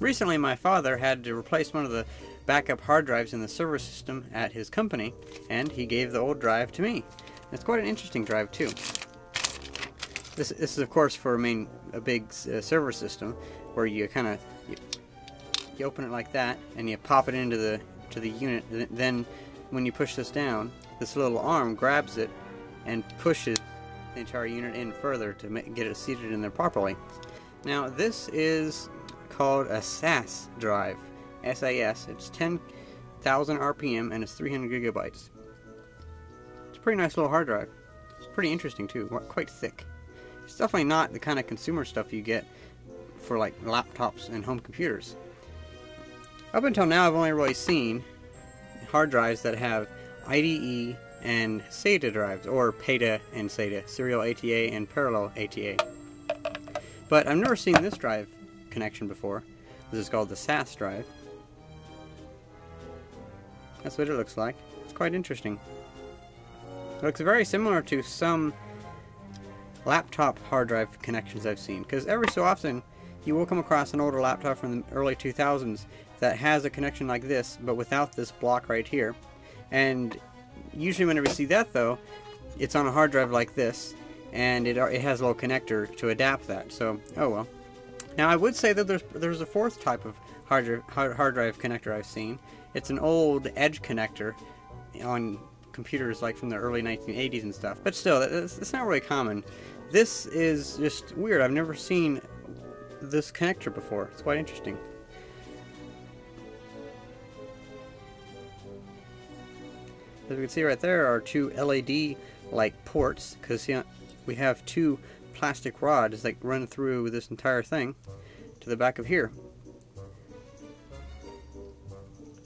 Recently, my father had to replace one of the backup hard drives in the server system at his company, and he gave the old drive to me. It's quite an interesting drive, too. This, this is, of course, for a, main, a big uh, server system where you kind of you, you open it like that, and you pop it into the to the unit. Then, when you push this down, this little arm grabs it and pushes the entire unit in further to get it seated in there properly. Now, this is called a SAS drive. SAS. It's 10,000 RPM and it's 300 gigabytes. It's a pretty nice little hard drive. It's pretty interesting too, quite thick. It's definitely not the kind of consumer stuff you get for like laptops and home computers. Up until now, I've only really seen hard drives that have IDE and SATA drives, or PATA and SATA, serial ATA and parallel ATA. But I've never seen this drive connection before. This is called the SAS drive. That's what it looks like. It's quite interesting. It looks very similar to some laptop hard drive connections I've seen. Because every so often, you will come across an older laptop from the early 2000s that has a connection like this, but without this block right here. And usually whenever you see that though, it's on a hard drive like this, and it, it has a little connector to adapt that. So, oh well. Now I would say that there's there's a fourth type of hard, hard, hard drive connector I've seen. It's an old edge connector on computers like from the early 1980s and stuff. But still, it's, it's not really common. This is just weird. I've never seen this connector before. It's quite interesting. As we can see right there are two LED like ports because we have two plastic rod rods that run through this entire thing to the back of here.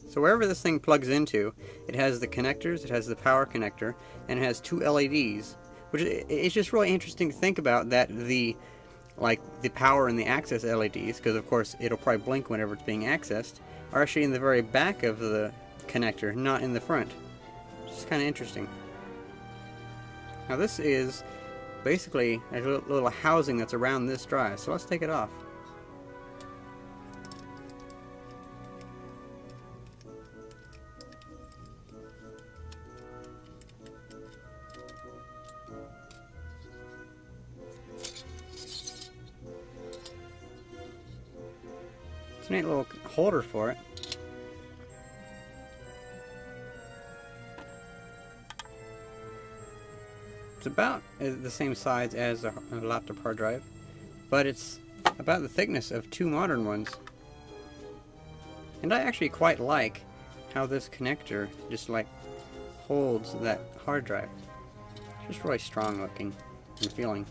So wherever this thing plugs into, it has the connectors, it has the power connector, and it has two LEDs, which it's just really interesting to think about that the like the power and the access LEDs, because of course it'll probably blink whenever it's being accessed, are actually in the very back of the connector, not in the front. It's kind of interesting. Now this is basically a little housing that's around this drive, so let's take it off. It's a neat little holder for it. It's about uh, the same size as a, a laptop hard drive, but it's about the thickness of two modern ones. And I actually quite like how this connector just like holds that hard drive. Just really strong looking and feeling.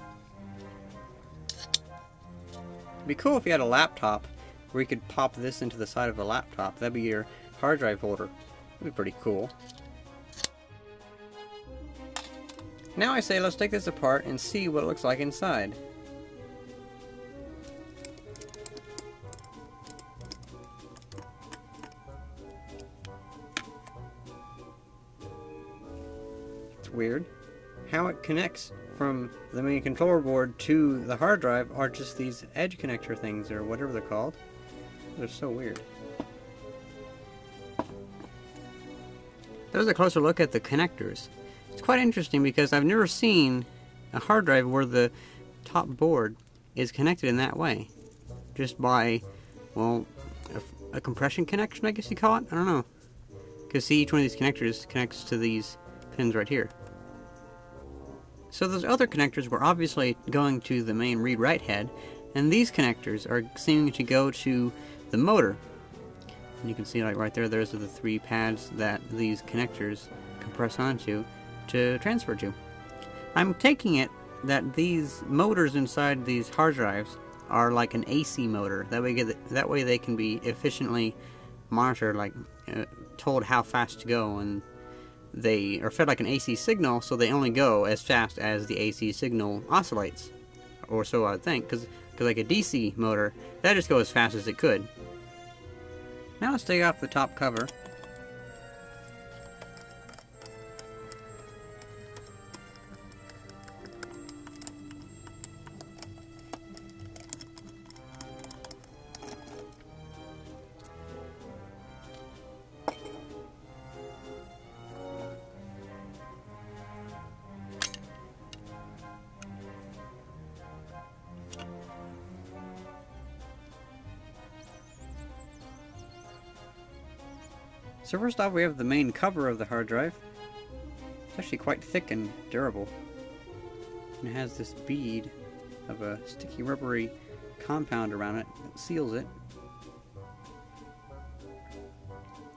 It'd be cool if you had a laptop where you could pop this into the side of the laptop. That'd be your hard drive holder. That'd be pretty cool. Now I say let's take this apart and see what it looks like inside. It's weird. How it connects from the main controller board to the hard drive are just these edge connector things or whatever they're called. They're so weird. There's a closer look at the connectors. It's quite interesting because I've never seen a hard drive where the top board is connected in that way. Just by, well, a, a compression connection, I guess you call it? I don't know. Because see, each one of these connectors connects to these pins right here. So those other connectors were obviously going to the main read-write head, and these connectors are seeming to go to the motor. And you can see like right there, those are the three pads that these connectors compress onto to transfer to. I'm taking it that these motors inside these hard drives are like an AC motor. That way, that way they can be efficiently monitored, like uh, told how fast to go, and they are fed like an AC signal, so they only go as fast as the AC signal oscillates, or so I would think. Because like a DC motor, that just goes as fast as it could. Now let's take off the top cover. So first off, we have the main cover of the hard drive. It's actually quite thick and durable. And it has this bead of a sticky rubbery compound around it that seals it.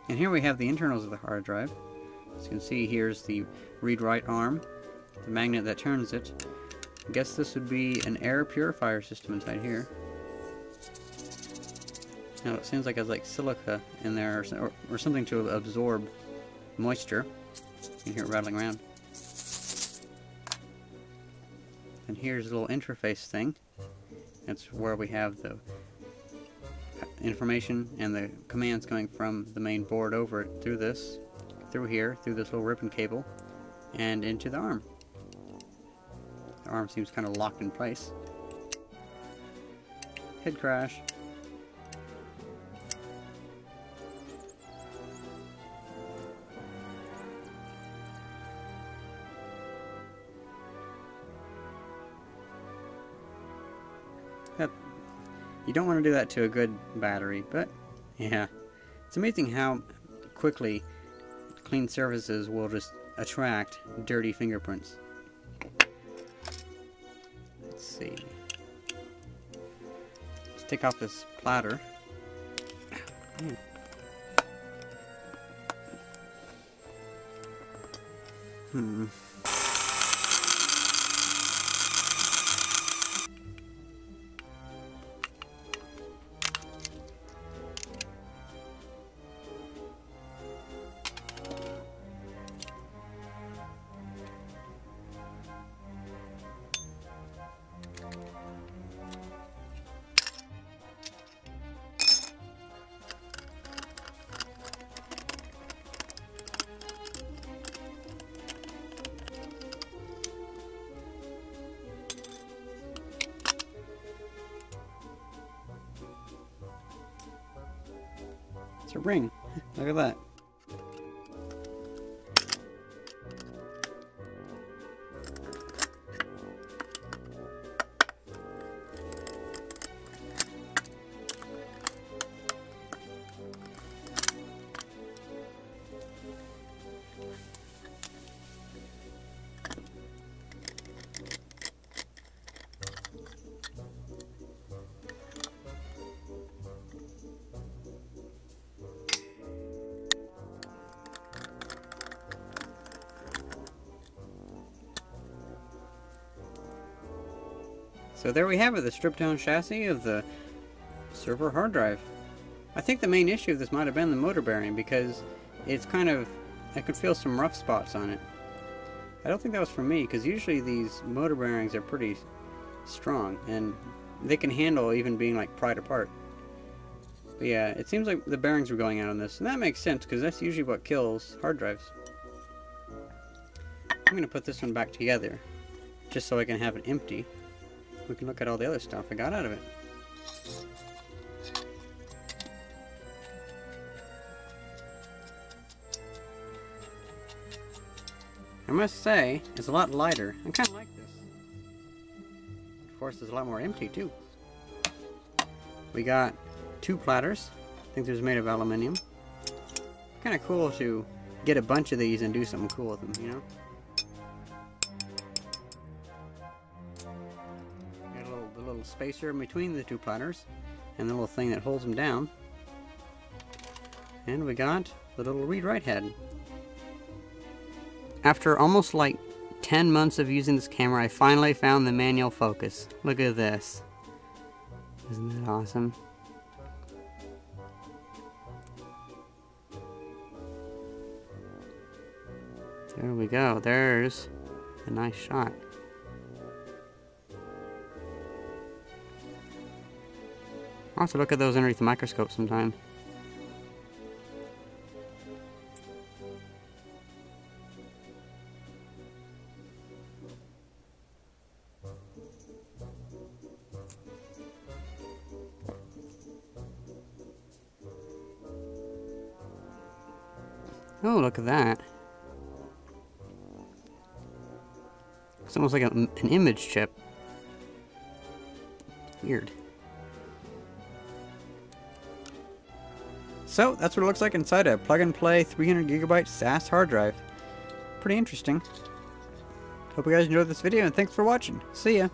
And here we have the internals of the hard drive. As you can see, here's the read-write arm, the magnet that turns it. I guess this would be an air purifier system inside here. Now it seems like it's like silica in there or, or, or something to absorb moisture. You can hear it rattling around. And here's a little interface thing. That's where we have the information and the commands going from the main board over it through this, through here, through this little ribbon cable, and into the arm. The arm seems kind of locked in place. Head crash. You don't want to do that to a good battery, but yeah. It's amazing how quickly clean surfaces will just attract dirty fingerprints. Let's see. Let's take off this platter. Hmm. A ring. Look at that. So there we have it, the stripped down chassis of the server hard drive. I think the main issue of this might have been the motor bearing because it's kind of, I could feel some rough spots on it. I don't think that was for me because usually these motor bearings are pretty strong and they can handle even being like pried apart. But yeah, it seems like the bearings were going out on this and that makes sense because that's usually what kills hard drives. I'm going to put this one back together just so I can have it empty we can look at all the other stuff I got out of it. I must say, it's a lot lighter. I kind of like this. Of course, there's a lot more empty, too. We got two platters. I think they're made of aluminium. Kind of cool to get a bunch of these and do something cool with them, you know? Spacer in between the two platters and the little thing that holds them down. And we got the little read-write head. After almost like 10 months of using this camera, I finally found the manual focus. Look at this. Isn't that awesome? There we go. There's a nice shot. I'll have to look at those underneath the microscope sometime. Oh, look at that. It's almost like a, an image chip. Weird. So that's what it looks like inside a plug-and-play 300 gigabyte SAS hard drive. Pretty interesting. Hope you guys enjoyed this video and thanks for watching. See ya!